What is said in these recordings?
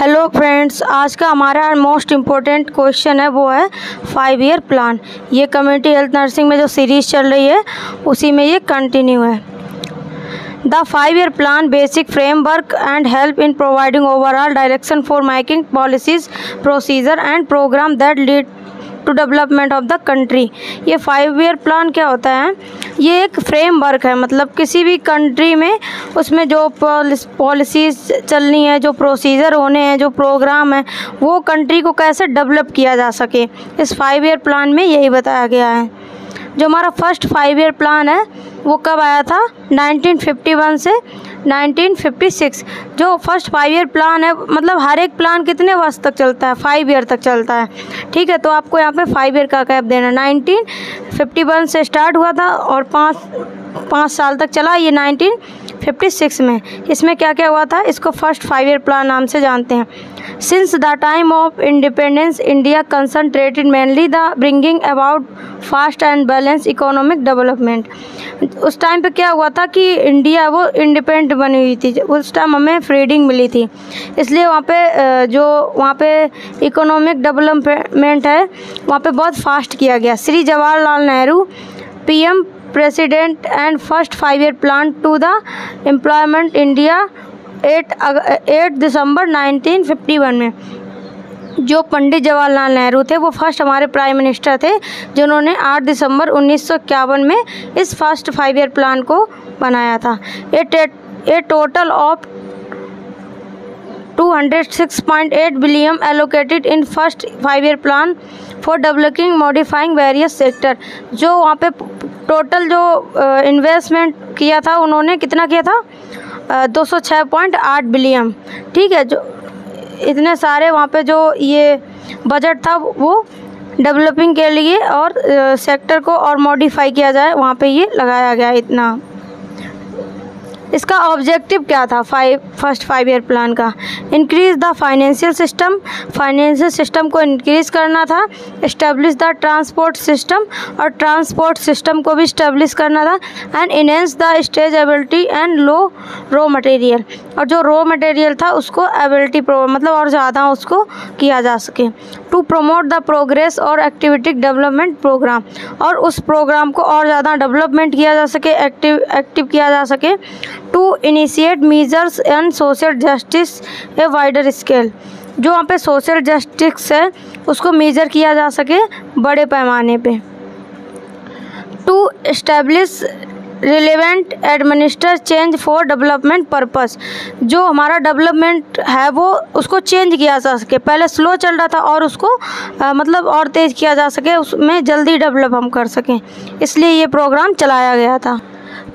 Hello friends आज का हमारा मोस्ट इम्पोर्टेंट क्वेश्चन है, वो है फाइव ईयर प्लान ये कम्युनिटी हेल्थ नर्सिंग में जो सीरीज़ चल रही है, उसी में ये कंटिन्यू है. The five year plan basic framework and help in providing overall direction for making policies procedure and program that lead to development of the country ये फाइव ईयर प्लान क्या होता है? ये एक फ्रेमवर्क है मतलब किसी भी कंट्री में उसमें जो पॉलिसीज़ चलनी है, जो प्रोसीजर होने हैं, जो प्रोग्राम है, वो कंट्री को कैसे डेवलप किया जा सके? इस फाइव ईयर प्लान में यही बताया गया है। जो हमारा फ़र्स्ट फाइव ईयर प्लान है, वो कब आया था? 1951 से 1956 जो फ़र्स्ट फाइव ईयर प्लान है मतलब हर एक प्लान कितने वर्ष तक चलता है? फाइव ईयर तक चलता है। ठीक है तो आपको यहाँ पे फाइव ईयर का कैप देना नाइनटीन फिफ्टी वन से स्टार्ट हुआ था और पाँच पाँच साल तक चला ये नाइनटीन फिफ्टी सिक्स में। इसमें क्या क्या हुआ था? इसको फ़र्स्ट फाइव ईयर प्लान नाम से जानते हैं। Since the time of independence India concentrated mainly the bringing about fast and balance economic development उस टाइम पे क्या हुआ था कि इंडिया वो इंडिपेंडेंट बनी हुई थी। उस टाइम हमें फ्रीडिंग मिली थी। इसलिए वहाँ पे जो वहाँ पे इकोनॉमिक डेवलपमेंट है, वहाँ पे बहुत फास्ट किया गया। Shri Jawaharlal Nehru PM president and first five year plan to the employment India at at December 1951 में। जो पंडित जवाहरलाल नेहरू थे, वो फ़र्स्ट हमारे प्राइम मिनिस्टर थे, जिन्होंने 8 दिसंबर उन्नीस सौ इक्यावन में इस फ़र्स्ट फाइव ईयर प्लान को बनाया था। A total of 206.8 billion allocated in first five year plan for developing modifying various sector जो वहाँ पे टोटल जो इन्वेस्टमेंट किया था, उन्होंने कितना किया था? दो सौ छः पॉइंट आठ बिलियन ठीक है, जो इतने सारे वहाँ पे जो ये बजट था, वो डेवलपिंग के लिए और सेक्टर को और मॉडिफाई किया जाए, वहाँ पे ये लगाया गया इतना। इसका ऑब्जेक्टिव क्या था? Five first five year plan का। Increase the financial system financial system को इंक्रीज करना था। इस्टेब्लिश द ट्रांसपोर्ट सिस्टम और ट्रांसपोर्ट सिस्टम को भी इस्टेब्लिश करना था। And enhance the stage ability and low raw material और जो रॉ मटेरियल था, उसको एबिलिटी मतलब और ज़्यादा उसको किया जा सके। टू प्रमोट द प्रोग्रेस और एक्टिविटी डेवलपमेंट प्रोग्राम और उस प्रोग्राम को और ज़्यादा डेवलपमेंट किया जा सके एक्टिव एक्टिव किया जा सके to initiate measures and social justice a wider scale जो वहाँ पे सोशल जस्टिस है, उसको मेजर किया जा सके बड़े पैमाने पे. To establish relevant administer change for development purpose जो हमारा डेवलपमेंट है वो उसको चेंज किया जा सके। पहले स्लो चल रहा था और उसको आ, मतलब और तेज़ किया जा सके उसमें जल्दी डेवलप हम कर सकें। इसलिए ये प्रोग्राम चलाया गया था।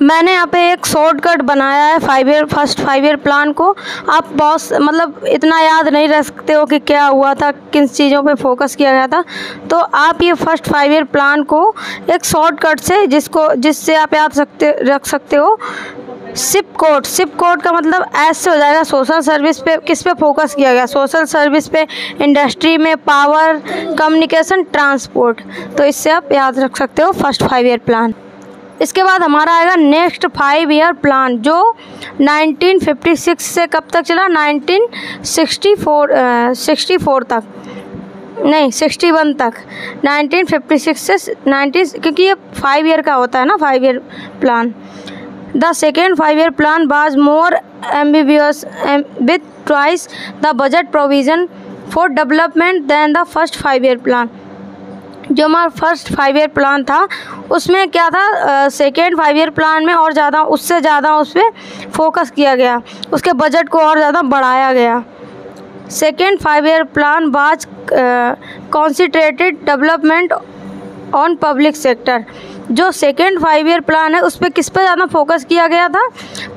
मैंने यहाँ पे एक शॉर्टकट बनाया है five year first five year plan को। आप बहुत मतलब इतना याद नहीं रख सकते हो कि क्या हुआ था, किन चीज़ों पे फोकस किया गया था। तो आप ये फ़र्स्ट फाइव ईयर प्लान को एक शॉर्टकट से जिसको, जिससे आप याद सकते, रख सकते हो सिप कोड सिप कोड का मतलब ऐसे हो जाएगा सोशल सर्विस पे किस पे फोकस किया गया? सोशल सर्विस पे इंडस्ट्री में पावर कम्युनिकेशन ट्रांसपोर्ट तो इससे आप याद रख सकते हो फ़र्स्ट फाइव ईयर प्लान इसके बाद हमारा आएगा नेक्स्ट फाइव ईयर प्लान जो 1956 से कब तक चला? 1964 सिक्सटी फोर तक। नहीं 61 तक। 1956 से 90 क्योंकि ये फाइव ईयर का होता है ना five year plan the second five year plan was more ambitious with twice the budget provision for development than the first five year plan जो हमारा फ़र्स्ट फाइव ईयर प्लान था, उसमें क्या था सेकेंड फाइव ईयर प्लान में और ज़्यादा, उससे ज़्यादा उस पर फोकस किया गया। उसके बजट को और ज़्यादा बढ़ाया गया। Second five year plan was concentrated development on public sector जो सेकेंड फाइव ईयर प्लान है, उस पर किस पर ज़्यादा फोकस किया गया था?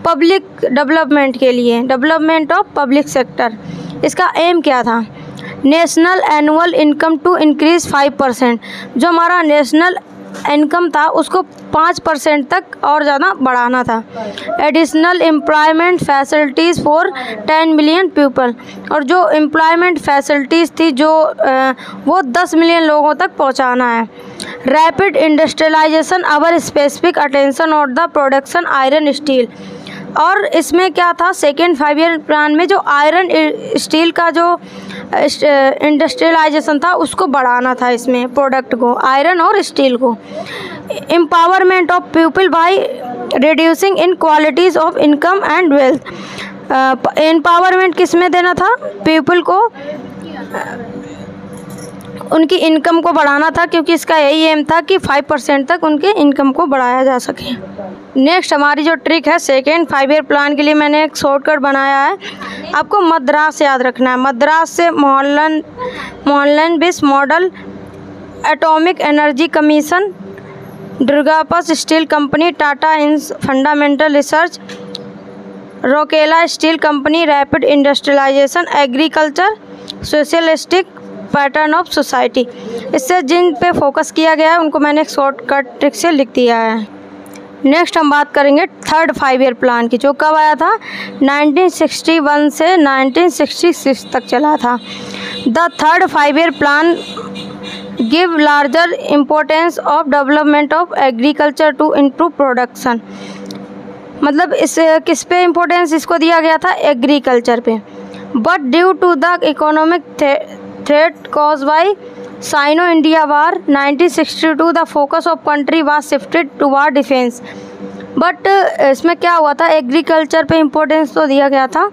पब्लिक डेवलपमेंट के लिए डेवलपमेंट ऑफ़ पब्लिक सेक्टर इसका एम क्या था? National annual income to increase five percent. जो हमारा नेशनल इनकम था, उसको पाँच परसेंट तक और ज़्यादा बढ़ाना था। Additional employment facilities for ten million people. और जो एम्प्लॉयमेंट फैसिलिटीज़ थी, जो वो दस मिलियन लोगों तक पहुंचाना है। Rapid industrialisation, our specific attention और द प्रोडक्शन आयरन स्टील। और इसमें क्या था सेकेंड फाइव ईयर प्लान में जो आयरन स्टील का जो इंडस्ट्रियलाइजेशन था, उसको बढ़ाना था इसमें प्रोडक्ट को आयरन और स्टील को। Empowerment of people by reducing inequalities of income and wealth empowerment किसमें देना था पीपल को उनकी इनकम को बढ़ाना था, क्योंकि इसका यही एम था कि फाइव परसेंट तक उनके इनकम को बढ़ाया जा सके। नेक्स्ट हमारी जो ट्रिक है सेकेंड फाइव ईयर प्लान के लिए मैंने एक शॉर्टकट बनाया है। आपको मद्रास याद रखना है। मद्रास से मोहल्लन मोहल्लन बिस model atomic energy commission Durgapur steel company Tata इंस fundamental research Rourkela steel company rapid industrialisation agriculture socialistic pattern of society इससे जिन पे फोकस किया गया है, उनको मैंने एक शॉर्टकट ट्रिक से लिख दिया है। नेक्स्ट हम बात करेंगे थर्ड फाइव ईयर प्लान की, जो कब आया था? 1961 से 1966 तक चला था। The third five year plan give larger importance of development of agriculture to improve production मतलब इस, किस पे इम्पोर्टेंस इसको दिया गया था? एग्रीकल्चर पे। But due to the economic threat cause by Sino India war 1962 the focus of country was shifted to war defence. But, इसमें क्या हुआ था? एग्रीकल्चर पे इम्पोर्टेंस तो दिया गया था,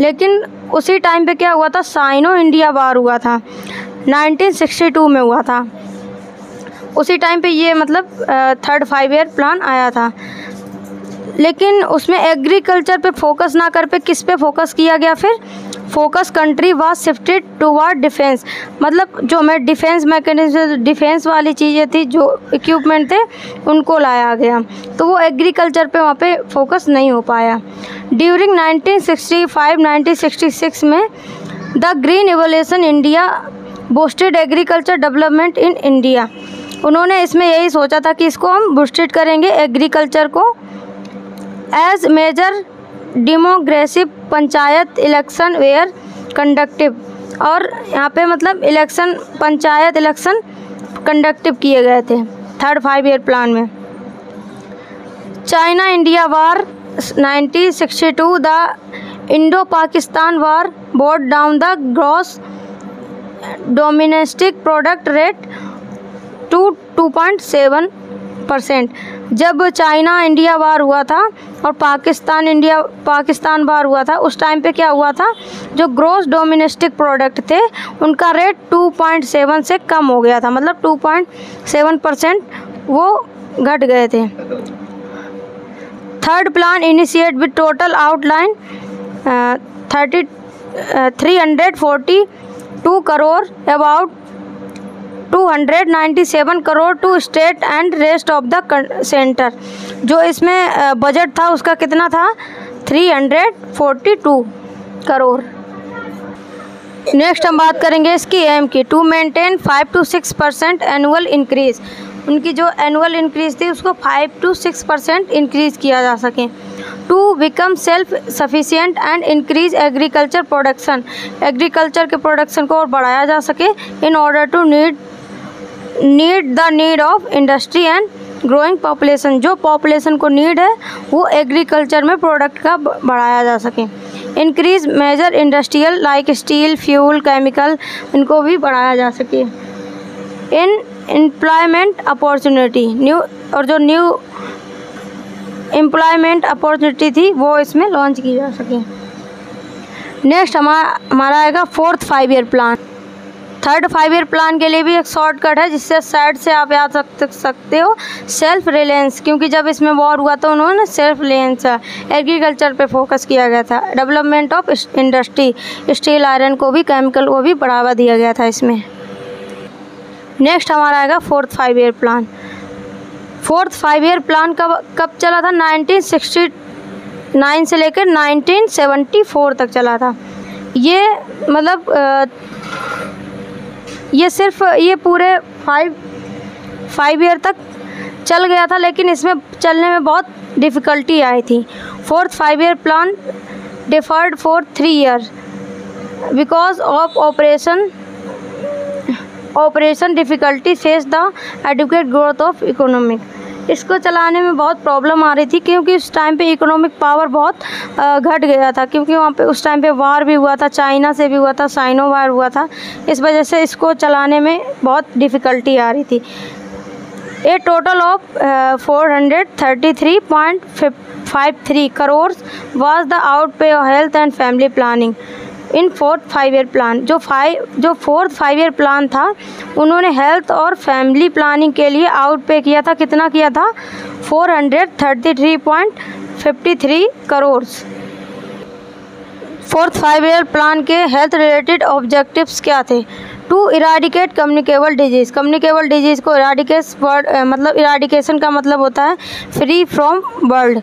लेकिन उसी टाइम पे क्या हुआ था? साइनो इंडिया वार हुआ था। 1962 में हुआ था। उसी टाइम पे ये मतलब थर्ड फाइव ईयर प्लान आया था। लेकिन उसमें एग्रीकल्चर पे फोकस ना कर पे किस पे फोकस किया गया फिर? Focus country was shifted toward defence. मतलब जो हमें डिफेंस मैकेनिज्म, डिफेंस वाली चीज़ें थी, जो इक्विपमेंट थे, उनको लाया गया। तो वो एग्रीकल्चर पे वहाँ पे फोकस नहीं हो पाया। ड्यूरिंग 1965-1966 में the green evolution India boosted agriculture development in India उन्होंने इसमें यही सोचा था कि इसको हम बूस्टेड करेंगे एग्रीकल्चर को। As major democratic panchayat election were conductive और यहाँ पे मतलब इलेक्शन, पंचायत इलेक्शन कंडक्टिव किए गए थे थर्ड फाइव ईयर प्लान में। China India war 1962 the Indo Pakistan war bored down the gross domestic product rate to two point seven percent. जब China India war हुआ था और पाकिस्तान इंडिया, पाकिस्तान वार हुआ था, उस टाइम पे क्या हुआ था? जो ग्रोस डोमिनेस्टिक प्रोडक्ट थे, उनका रेट 2.7 से कम हो गया था। मतलब 2.7 परसेंट वो घट गए थे। Third plan initiate with total outline thirty three hundred forty two crore about 297 crore to state and rest of the centre जो इसमें बजट था, उसका कितना था? 342 करोड़ नेक्स्ट हम बात करेंगे इसकी एम की. To maintain five to six percent annual increase उनकी जो एनुअल इंक्रीज़ थी, उसको five to six percent increase किया जा सके. To become self sufficient and increase agriculture production agriculture के प्रोडक्शन को और बढ़ाया जा सके in order to need need the need of industry and growing population जो पॉपुलेशन को नीड है, वो एग्रीकल्चर में प्रोडक्ट का बढ़ाया जा सके। Increase major industrial like steel fuel chemical इनको भी बढ़ाया जा सके। इन एम्प्लॉयमेंट अपॉर्चुनिटी न्यू और जो न्यू एम्प्लॉयमेंट अपॉर्चुनिटी थी, वो इसमें लॉन्च की जा सके। नेक्स्ट हमारा हमारा आएगा fourth five year plan third five year plan के लिए भी एक शॉर्टकट है, जिससे साइड से आप याद रख सकते हो। सेल्फ रिलायंस क्योंकि जब इसमें वॉर हुआ तो उन्होंने सेल्फ रिलायंस एग्रीकल्चर पे फोकस किया गया था। Development of industry steel iron को भी केमिकल को भी बढ़ावा दिया गया था इसमें। नेक्स्ट हमारा आएगा fourth five year plan fourth five year plan कब कब चला था? 1969 से लेकर 1974 तक चला था। ये मतलब ये सिर्फ़, ये पूरे फाइव फाइव ईयर तक चल गया था, लेकिन इसमें चलने में बहुत डिफ़िकल्टी आई थी। Fourth five year plan deferred for three year because of operation operation difficulty face the adequate growth of economic इसको चलाने में बहुत प्रॉब्लम आ रही थी क्योंकि उस टाइम पे इकोनॉमिक पावर बहुत घट गया था क्योंकि वहाँ पे उस टाइम पे वार भी हुआ था चाइना से भी हुआ था साइनो वार हुआ था। इस वजह से इसको चलाने में बहुत डिफ़िकल्टी आ रही थी। A total of four hundred thirty three point five three crore was the out pay health and family planning in fourth five year plan, जो फाइव जो फोर्थ फाइव ईयर प्लान था, उन्होंने हेल्थ और family planning के लिए out पे किया था। कितना किया था? Four hundred thirty three point fifty three crore fourth five year plan के हेल्थ रिलेटेड ऑब्जेक्टिव्स क्या थे? To, eradicate communicable disease. Communicable disease को इराडिकेस मतलब इराडिकेशन का मतलब होता है free from world.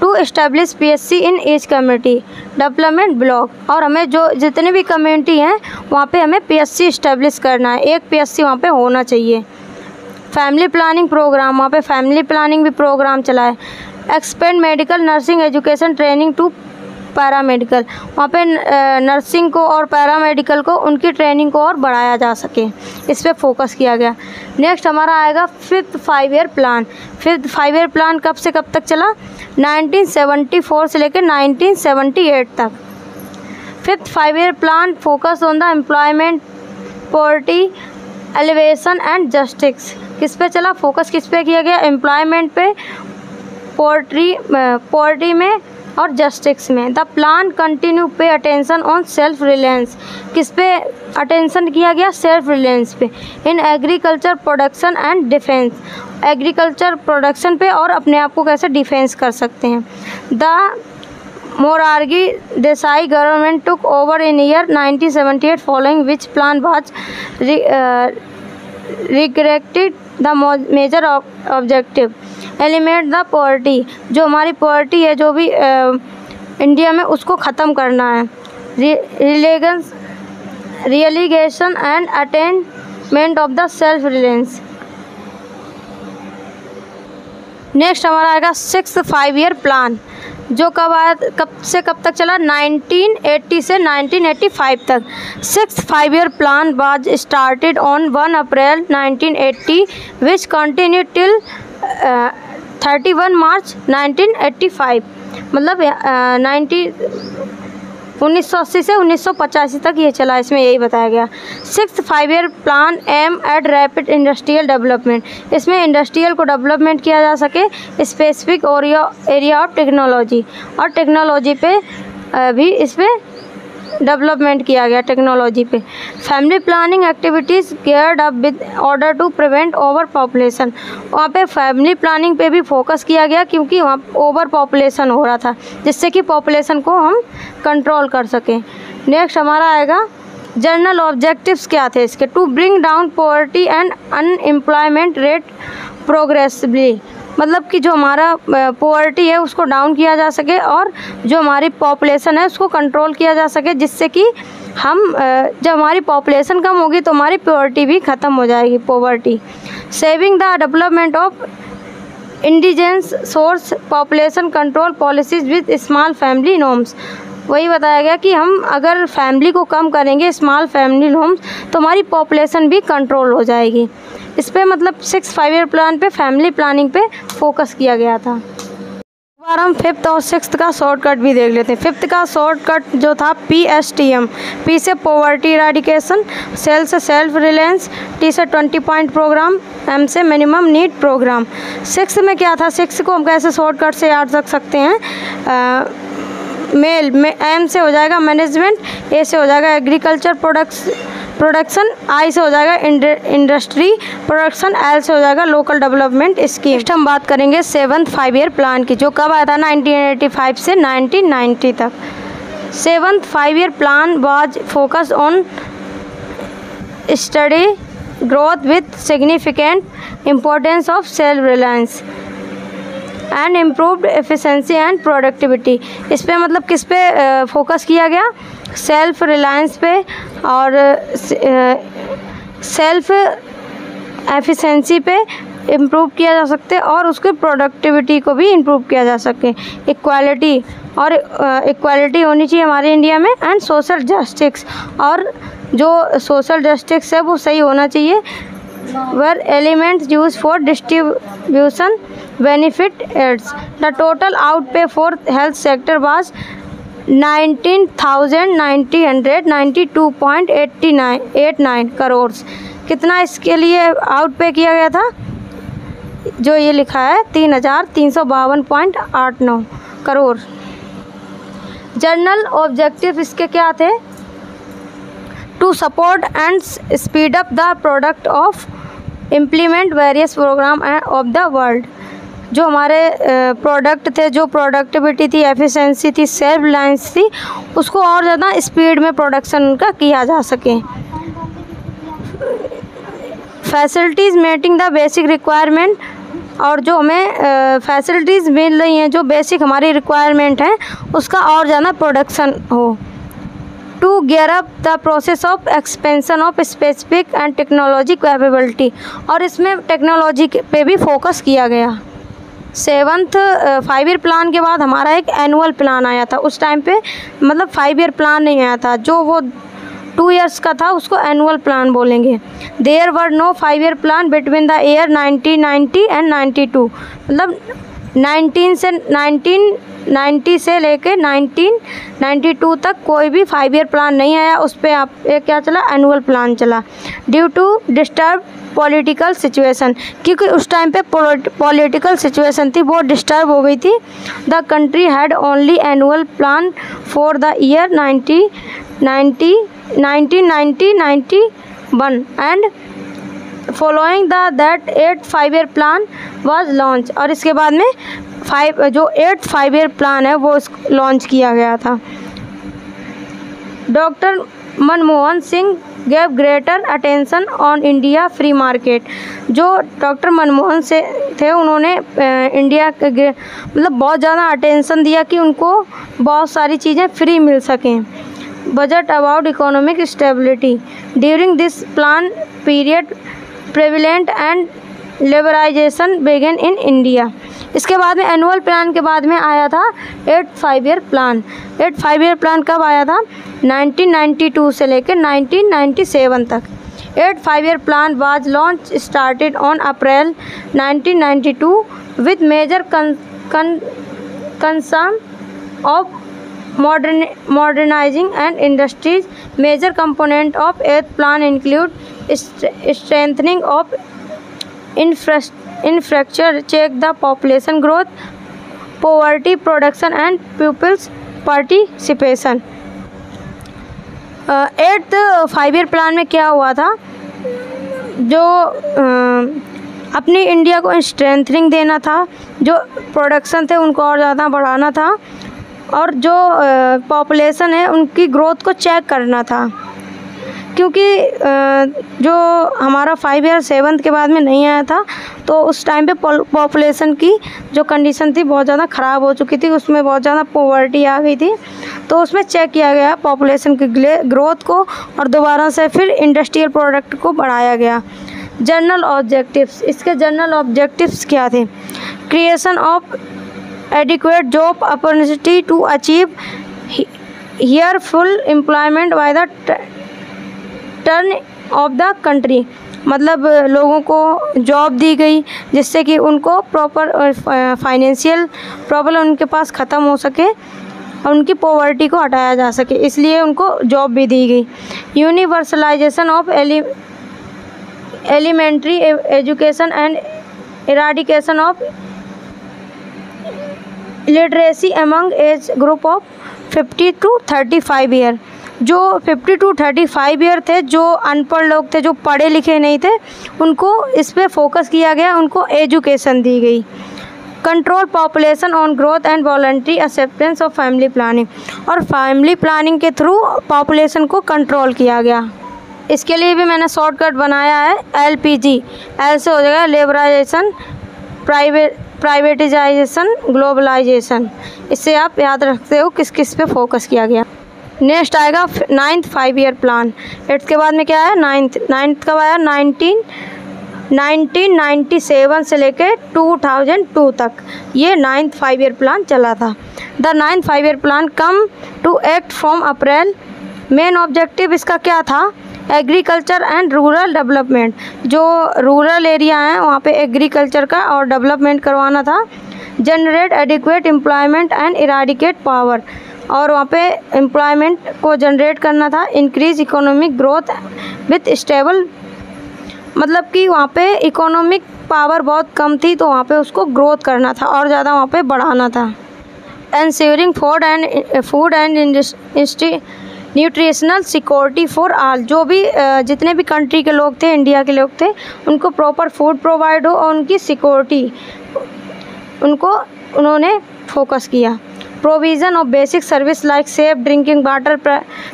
To establish PSC in each community development block और हमें जो जितने भी कम्युनिटी हैं, वहाँ पे हमें पीएससी इस्टेब्लिश करना है। एक पीएससी वहाँ पर होना चाहिए। फैमिली प्लानिंग प्रोग्राम वहाँ पे फैमिली प्लानिंग भी प्रोग्राम चलाए expand medical nursing education training to paramedical. वहाँ पे नर्सिंग को और पैरामेडिकल को, उनकी ट्रेनिंग को और बढ़ाया जा सके। इस पर फोकस किया गया। नेक्स्ट हमारा आएगा fifth five year plan. Fifth five year plan कब से कब तक चला? 1974 से लेकर 1978 तक। Fifth five year plan focus on the employment poverty alleviation and justice. किस पे चला? फोकस किस पे किया गया? एम्प्लॉयमेंट पे पोर्ट्री पोर्टी में और जस्टिस में। The plan continue pay attention on self reliance किस पे अटेंशन किया गया? सेल्फ रिलायंस पे। In agriculture production and defence agriculture production पे और अपने आप को कैसे डिफेंस कर सकते हैं? The Morarji Desai government took over in year 1978 following which plan was rejected the major objective element the poverty. जो हमारी पॉवर्टी है, जो भी इंडिया में, उसको ख़त्म करना है। रिलेगन्स, रियलीगेशन and attainment of the self reliance next हमारा आएगा सिक्स फाइव ईयर प्लान, जो कब आया, कब से कब तक चला? 1980 से 1985 तक। Six five year plan was started on 1 April 1980 which continue till thirty one March 1985 मतलब नाइन्टी, उन्नीस सौ अस्सी से उन्नीस सौ पचासी तक ये चला, इसमें यही बताया गया। Six five year plan aim at rapid industrial development. इसमें इंडस्ट्रियल को डेवलपमेंट किया जा सके स्पेसिफिक और एरिया ऑफ़ टेक्नोलॉजी। और टेक्नोलॉजी पे भी इसमें डेवलपमेंट किया गया टेक्नोलॉजी पे। Family planning activities geared up with order to prevent over population वहाँ पे फैमिली प्लानिंग पे भी फोकस किया गया क्योंकि वहाँ ओवर पॉपुलेशन हो रहा था, जिससे कि पॉपुलेशन को हम कंट्रोल कर सकें। नेक्स्ट हमारा आएगा जर्नल ऑब्जेक्टिव्स क्या थे इसके? To bring down poverty and unemployment rate progressively मतलब कि जो हमारा पोवर्टी है, उसको डाउन किया जा सके और जो हमारी पॉपुलेशन है, उसको कंट्रोल किया जा सके, जिससे कि हम जब हमारी पॉपुलेशन कम होगी तो हमारी प्योरिटी भी ख़त्म हो जाएगी poverty saving the development of indigenous source population control policies with small family norms वही बताया गया कि हम अगर फैमिली को कम करेंगे स्मॉल फैमिली होम्स तो हमारी पॉपुलेशन भी कंट्रोल हो जाएगी. इस पर मतलब सिक्स फाइव ईयर प्लान पे फैमिली प्लानिंग पे फोकस किया गया था। बार हम फिफ्थ और सिक्स का शॉर्टकट भी देख लेते हैं। फिफ्थ का शॉर्टकट जो था P S T M P से पॉवर्टी इराडिकेशन सेल से सेल्फ रिलायंस टी से ट्वेंटी पॉइंट प्रोग्राम एम से मिनिमम नीड प्रोग्राम सिक्स में क्या था? सिक्स को हम कैसे शॉर्टकट से याद रख सकते हैं? मेल एम से हो जाएगा मैनेजमेंट ए से हो जाएगा एग्रीकल्चर प्रोडक्ट्स प्रोडक्शन आई से हो जाएगा इंडस्ट्री प्रोडक्शन एल से हो जाएगा लोकल डेवलपमेंट स्कीम नेक्स्ट हम बात करेंगे सेवन्थ फाइव ईयर प्लान की, जो कब आया था? 1985 से 1990 तक. Seventh five year plan was focus on study growth with significant importance of self reliance and improved efficiency and productivity इस पर मतलब किस पे फोकस किया गया? सेल्फ रिलायंस पे और सेल्फ एफिशिएंसी पे इम्प्रूव किया जा सकते और उसके प्रोडक्टिविटी को भी इम्प्रूव किया जा सके इक्वालिटी और इक्वालिटी होनी चाहिए हमारे इंडिया में एंड सोशल जस्टिस और जो सोशल जस्टिस है वो सही होना चाहिए were elements used for distribution benefit aids. The total outlay for health sector was 19,992.89 crore. कितना इसके लिए आउट पे किया गया था? जो ये लिखा है तीन हज़ार तीन सौ बावन पॉइंट आठ नौ करोड़। जर्नल ऑब्जेक्टिव इसके क्या थे? To support and speed up the product of implement various program of the world जो हमारे प्रोडक्ट थे, जो प्रोडक्टिविटी थी एफिशिएंसी थी सेल्फ लाइन्स थी, उसको और ज़्यादा स्पीड में प्रोडक्शन उनका किया जा सके। Facilities meeting the basic requirement और जो हमें फैसिलिटीज़ मिल रही हैं, जो बेसिक हमारी रिक्वायरमेंट है, उसका और ज़्यादा प्रोडक्शन हो। To gear up the process of expansion of specific and technology capability और इसमें टेक्नोलॉजी पे भी फोकस किया गया। सेवन्थ फाइव ईयर प्लान के बाद हमारा एक एनुअल प्लान आया था। उस टाइम पे मतलब फाइव ईयर प्लान नहीं आया था। जो वो टू ईयर्स का था, उसको एनुअल प्लान बोलेंगे। There were no five year plan between the year nineteen ninety and ninety two मतलब नाइनटीन से नाइनटीन नाइन्टी से लेके नाइनटीन, नाइन्टी टू तक कोई भी फाइव ईयर प्लान नहीं आया, उस पर आप एक क्या चला? एनुअल प्लान चला। Due to disturb political situation क्योंकि उस टाइम पे पॉलिटिकल सिचुएशन थी, बहुत डिस्टर्ब हो गई थी। The country had only annual plan for the year ninety ninety nineteen ninety ninety one and following the that eight five year plan was launch और इसके बाद में फाइव जो एट फाइव ईयर प्लान है, वो लॉन्च किया गया था। Doctor Manmohan Singh gave greater attention on India free market जो डॉक्टर मनमोहन से थे, उन्होंने इंडिया मतलब बहुत ज़्यादा अटेंशन दिया कि उनको बहुत सारी चीज़ें फ्री मिल सकें। Budget about economic stability during this plan period prevalent and liberalization began in India इसके बाद में एनुअल प्लान के बाद में आया था eight five year plan eight five year plan कब आया था? 1992 से लेकर 1997 तक. Eight five year plan was launch started on April 1992 with major concern of and industries. Major component of eighth plan include st strengthening of infrastructure check the population growth poverty production and people's participation eight five year plan में क्या हुआ था? जो uh, अपनी India को strengthening देना था जो प्रोडक्शन थे उनको और ज़्यादा बढ़ाना था और जो पॉपुलेशन uh, है उनकी ग्रोथ को चेक करना था। क्योंकि जो हमारा फाइव ईयर सेवन्थ के बाद में नहीं आया था तो उस टाइम पे पॉपुलेशन की जो कंडीशन थी बहुत ज़्यादा ख़राब हो चुकी थी, उसमें बहुत ज़्यादा पोवर्टी आ गई थी। तो उसमें चेक किया गया पॉपुलेशन की ग्रोथ को और दोबारा से फिर इंडस्ट्रियल प्रोडक्ट को बढ़ाया गया। जर्नल ऑब्जेक्टिव्स इसके जर्नल ऑब्जेक्टिव्स क्या थे? Creation of adequate job opportunity to achieve here full employment by the turn of the country मतलब लोगों को जॉब दी गई, जिससे कि उनको प्रॉपर फाइनेंशियल प्रॉब्लम उनके पास ख़त्म हो सके और उनकी पॉवर्टी को हटाया जा सके। इसलिए उनको जॉब भी दी गई। Universalization of एलि elementary education and eradication of literacy among age group of fifty to thirty five year जो fifty to thirty five year थे, जो अनपढ़ लोग थे, जो पढ़े लिखे नहीं थे, उनको इस पर फोकस किया गया, उनको एजुकेशन दी गई। Control population on growth and voluntary acceptance of family planning और फैमिली प्लानिंग के थ्रू पॉपुलेशन को कंट्रोल किया गया। इसके लिए भी मैंने शॉर्टकट बनाया है एल पी जी एल से हो जाएगा लेबराइजेशन प्राइवेट प्राइवेटाइजेशन ग्लोबलाइजेशन इससे आप याद रखते हो किस किस पे फोकस किया गया। नेक्स्ट आएगा ninth five year plan eighth के बाद में क्या है नाइन्थ नाइन्थ कब आया? नाइनटीन नाइनटीन नाइन्टी सेवन से लेकर टू थाउज़ेंड टू तक. ये नाइन्थ फाइव ईयर प्लान चला था. The ninth five year plan come to act from April main objective इसका क्या था? एग्रीकल्चर एंड रूरल डेवलपमेंट जो रूरल एरिया हैं, वहाँ पे एग्रीकल्चर का और डेवलपमेंट करवाना था. Generate adequate employment and eradicate power और वहाँ पे एम्प्लॉयमेंट को जनरेट करना था increase economic growth with stable मतलब कि वहाँ पे इकोनॉमिक पावर बहुत कम थी तो वहाँ पे उसको ग्रोथ करना था और ज़्यादा वहाँ पे बढ़ाना था। Ensuring food and food and industry nutritional security for all जो भी जितने भी कंट्री के लोग थे इंडिया के लोग थे, उनको प्रॉपर फ़ूड प्रोवाइड हो और उनकी सिक्योरिटी उनको उन्होंने फोकस किया। Provision of basic service like safe drinking water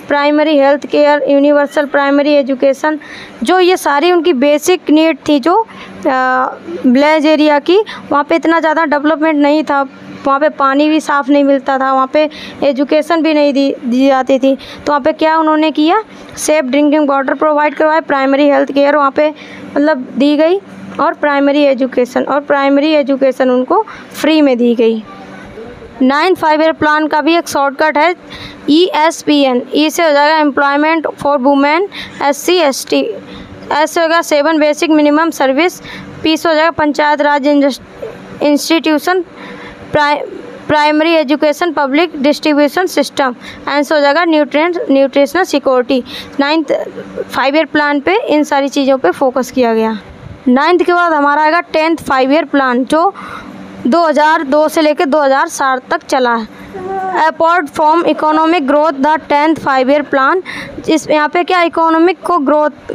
primary health care universal primary education जो ये सारी उनकी बेसिक नीड थी जो विलेज एरिया की, वहाँ पे इतना ज़्यादा डेवलपमेंट नहीं था। वहाँ पे पानी भी साफ़ नहीं मिलता था, वहाँ पे एजुकेशन भी नहीं दी दी जाती थी। तो वहाँ पे क्या उन्होंने किया? सेफ़ ड्रिंकिंग वाटर प्रोवाइड करवाए प्राइमरी हेल्थ केयर वहाँ पे मतलब दी गई, और प्राइमरी एजुकेशन और प्राइमरी एजुकेशन उनको फ्री में दी गई। नाइन फाइव प्लान का भी एक शॉर्टकट है E S P N E से हो जाएगा employment for women S C S T S से होगा seven basic minimum service P से हो जाएगा Panchayat Raj institution primary education public distribution system से हो जाएगा nutrient nutritional security ninth five year plan पे इन सारी चीज़ों पे फोकस किया गया। नाइन्थ के बाद हमारा आएगा टेंथ फाइव ईयर प्लान जो 2002 से लेकर 2007 तक चला है। Apart from economic growth the tenth five year plan इस यहाँ पे क्या इकोनॉमिक को ग्रोथ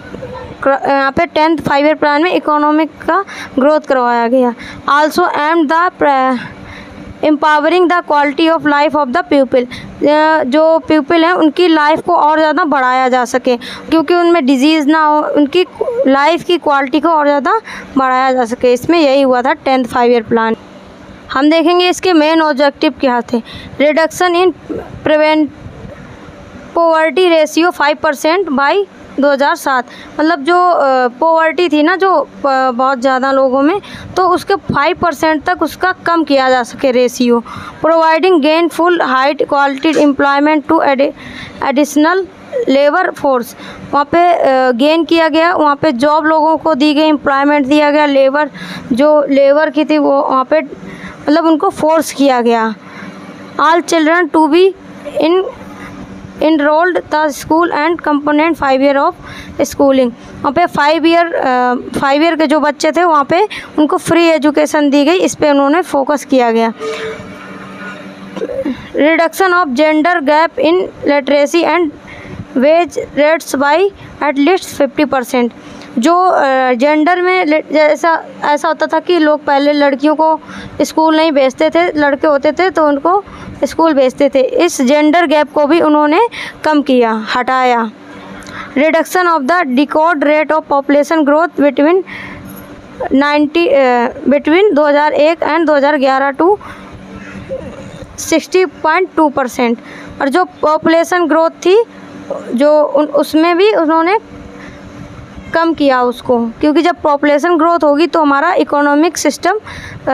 यहाँ पे टेंथ फाइव ईयर प्लान में इकोनॉमिक का ग्रोथ करवाया गया। Also um the empowering the quality of life of the people जो पीपल हैं, उनकी लाइफ को और ज़्यादा बढ़ाया जा सके, क्योंकि उनमें डिज़ीज़ ना हो, उनकी लाइफ की क्वालिटी को और ज़्यादा बढ़ाया जा सके। इसमें यही हुआ था टेंथ फाइव ईयर प्लान हम देखेंगे इसके मेन ऑब्जेक्टिव क्या थे? Reduction in prevent poverty ratio five percent by 2007 मतलब जो पोवर्टी थी ना, जो बहुत ज़्यादा लोगों में तो उसके फाइव परसेंट तक उसका कम किया जा सके ratio providing gain full height quality employment to additional labour force वहाँ पे गेन किया गया, वहाँ पे जॉब लोगों को दी गई एम्प्लॉयमेंट दिया गया लेबर जो लेबर की थी वो वहाँ पे मतलब उनको फोर्स किया गया। All children to be in enrolled the school and component five year of schooling वहाँ पे फाइव ईयर फाइव ईयर के जो बच्चे थे, वहाँ पे उनको फ्री एजुकेशन दी गई। इस पर उन्होंने फोकस किया गया। Reduction of gender gap in literacy and wage rates by at least fifty percent जो जेंडर में जैसा, ऐसा होता था कि लोग पहले लड़कियों को स्कूल नहीं भेजते थे, लड़के होते थे तो उनको स्कूल भेजते थे। इस जेंडर गैप को भी उन्होंने कम किया, हटाया। Reduction of the decadal rate of population growth between ninety between 2001 and 2011 to 60.2 percent और जो पॉपुलेशन ग्रोथ थी, जो उन, उसमें भी उन्होंने कम किया उसको, क्योंकि जब पॉपुलेशन ग्रोथ होगी तो हमारा इकोनॉमिक सिस्टम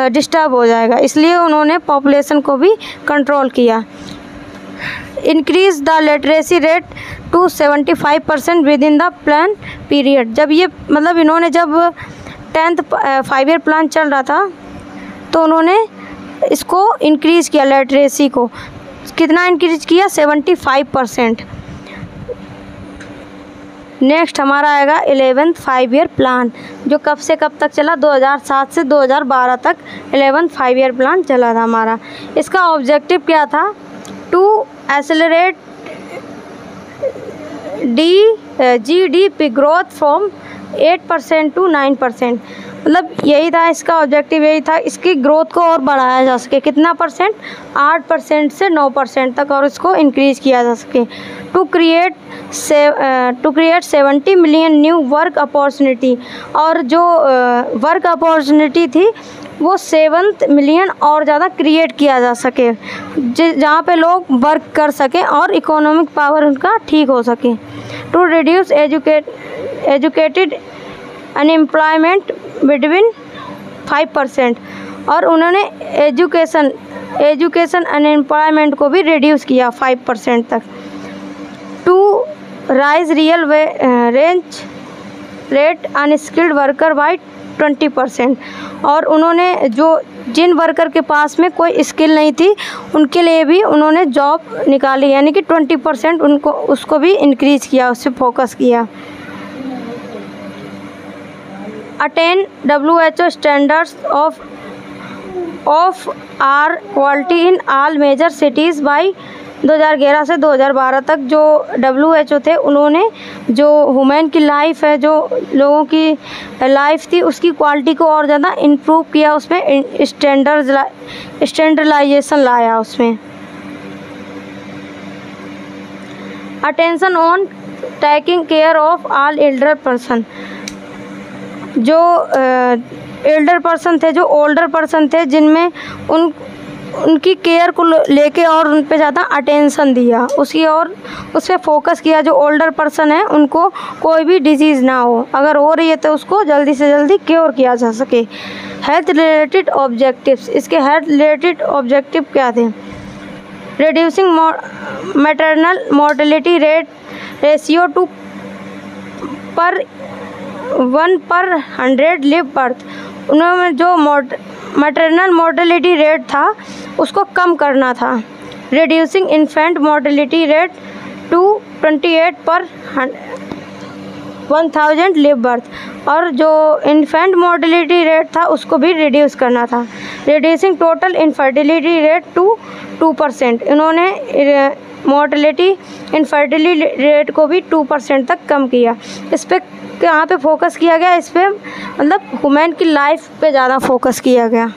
डिस्टर्ब हो जाएगा। इसलिए उन्होंने पॉपुलेशन को भी कंट्रोल किया। Increase the literacy rate to seventy five percent within the plan period जब ये मतलब इन्होंने जब टेंथ फाइव ईयर प्लान चल रहा था तो उन्होंने इसको इंक्रीज़ किया लिटरेसी को। कितना इंक्रीज किया? सेवेंटी फाइव परसेंट नेक्स्ट हमारा आएगा एलेवेंथ फाइव ईयर प्लान जो कब से कब तक चला? 2007 से 2012 तक एलेवेंथ फाइव ईयर प्लान चला था हमारा। इसका ऑब्जेक्टिव क्या था? To accelerate the G D P growth from eight percent to nine percent मतलब यही था इसका ऑब्जेक्टिव यही था। इसकी ग्रोथ को और बढ़ाया जा सके। कितना परसेंट आठ परसेंट से नौ परसेंट तक और इसको इंक्रीज़ किया जा सके। टू क्रिएट से to create seventy million new work opportunity और जो वर्क uh, अपॉर्चुनिटी थी वो सेवन्थ मिलियन और ज़्यादा क्रिएट किया जा सके। जहाँ पे लोग वर्क कर सकें और इकोनॉमिक पावर उनका ठीक हो सके। To reduce educate educated unemployment between five percent और उन्होंने एजुकेशन एजुकेशन अनएम्प्लॉयमेंट को भी रिड्यूस किया फाइव परसेंट तक। Rise real range rate unskilled worker by twenty percent और उन्होंने जो, जिन वर्कर के पास में कोई स्किल नहीं थी, उनके लिए भी उन्होंने जॉब निकाली, यानी कि ट्वेंटी परसेंट उनको, उसको भी इंक्रीज़ किया, उससे फोकस किया। Attain W H O standards of of air quality in all major cities by 2011 से 2012 तक जो ओ थे, उन्होंने जो वुमेन की लाइफ है, जो लोगों की लाइफ थी, उसकी क्वालिटी को और ज़्यादा इम्प्रूव किया, उसमें स्टैंडर्ड स्टैंडर्डाइजेशन लाया उसमें। Attention on taking care of all elder person जो एल्डर पर्सन थे, जो ओल्डर पर्सन थे, जिनमें उन उनकी केयर को लेके और उन पे ज़्यादा अटेंशन दिया। उसकी और उस पर फोकस किया जो ओल्डर पर्सन है, उनको कोई भी डिज़ीज़ ना हो। अगर हो रही है तो उसको जल्दी से जल्दी क्योर किया जा सके। हेल्थ रिलेटेड ऑब्जेक्टिव्स इसके हेल्थ रिलेटेड ऑब्जेक्टिव क्या थे? Reducing maternal mortality rate ratio to per one per hundred live birth उन्होंने जो मोट मटरनल मोर्टेलिटी रेट था, उसको कम करना था। Reducing infant mortality rate to twenty eight per one thousand live birth और जो इन्फेंट मोर्टेलिटी रेट था, उसको भी रिड्यूस करना था। Reducing total infertility rate to two percent इन्होंने मोर्टेलिटी इनफर्टिलिटी रेट को भी टू परसेंट तक कम किया। इस पर यहाँ पे फोकस किया गया, इस पर मतलब वुमेन की लाइफ पे ज़्यादा फोकस किया गया।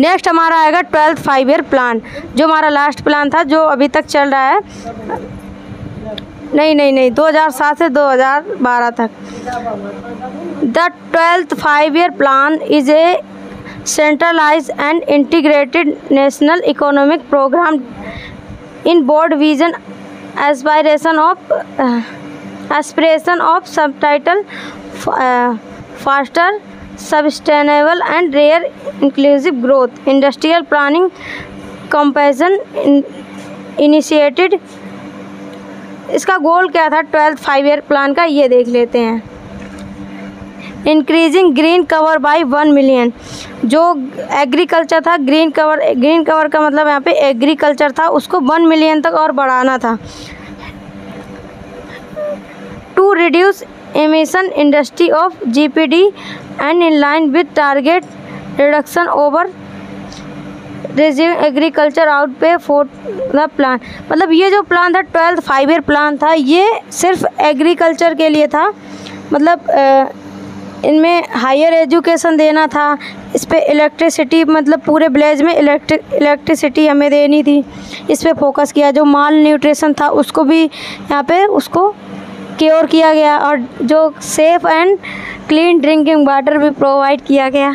नेक्स्ट हमारा आएगा ट्वेल्थ फाइव ईयर प्लान जो हमारा लास्ट प्लान था, जो अभी तक चल रहा है। नहीं नहीं नहीं 2007 से 2012 तक। The twelfth five year plan is a centralize and integrated national economic program in board vision aspiration of of subtitle uh, faster sustainable and rare inclusive growth industrial planning comparison initiated इसका goal क्या था? Twelfth five year plan का ये देख लेते हैं। Increasing green cover by one million जो agriculture था ग्रीन कवर ग्रीन कवर का मतलब यहाँ पे एग्रीकल्चर था उसको वन मिलियन तक और बढ़ाना था। To reduce emission industry of GPD and in line with target reduction over agriculture output for the plan मतलब ये जो प्लान था ट्वेल्थ फाइव ईयर प्लान था, ये सिर्फ़ एग्रीकल्चर के लिए था। मतलब इनमें हायर एजुकेशन देना था। इस पर इलेक्ट्रिसिटी मतलब पूरे विलेज में इलेक्ट्रिक इलेक्ट्रिसिटी हमें देनी थी। इस पर फोकस किया। जो माल न्यूट्रिशन था, उसको भी यहाँ पे उसको क्योर किया गया और जो safe and clean drinking water भी प्रोवाइड किया गया।